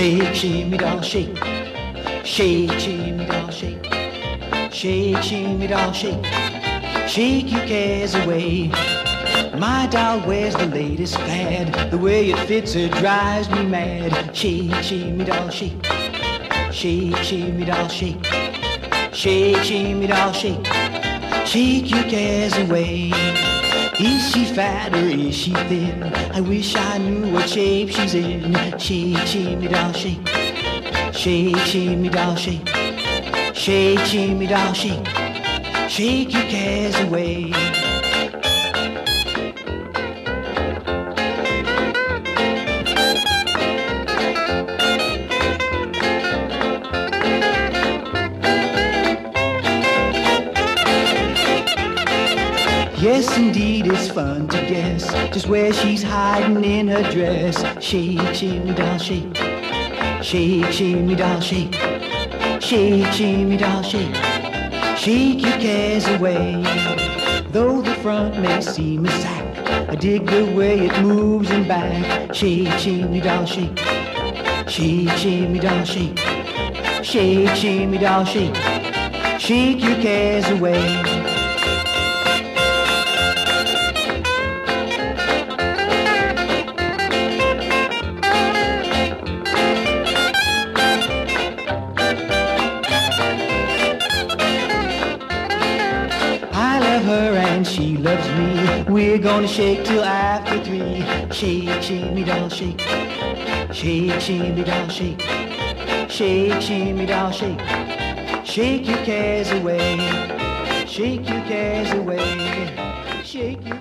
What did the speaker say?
Shake, shimmy doll, shake. Shake, shimmy doll, shake. Shake, shimmy doll, shake. Shake your cares away. My doll wears the latest fad. The way it fits her drives me mad. Shake, shimmy doll, shake. Shake, shimmy doll, shake. Shake, shimmy doll, shake. Shake your cares away. Is she fat or is she thin? I wish I knew what shape she's in. Shake, shimmy doll, shake. Shake, shimmy doll, shake. Shake, shimmy doll, shake. Shake your cares away. Yes, indeed, it's fun to guess just where she's hiding in her dress. Shake, shimmy doll, shake. Shake, shimmy doll, shake. Shake, shimmy doll, shake. Shake your cares away. Though the front may seem a sack, I dig the way it moves and back. Shake, shimmy doll, shake. Shake, shimmy doll, shake. Shake, shimmy doll, shake. Shake your cares away. Love her and she loves me. We're gonna shake till after three. Shake, shimmy doll, shake. Shake, shimmy doll, shake. Shake, shimmy doll, shake. Shake your cares away. Shake your cares away. Shake your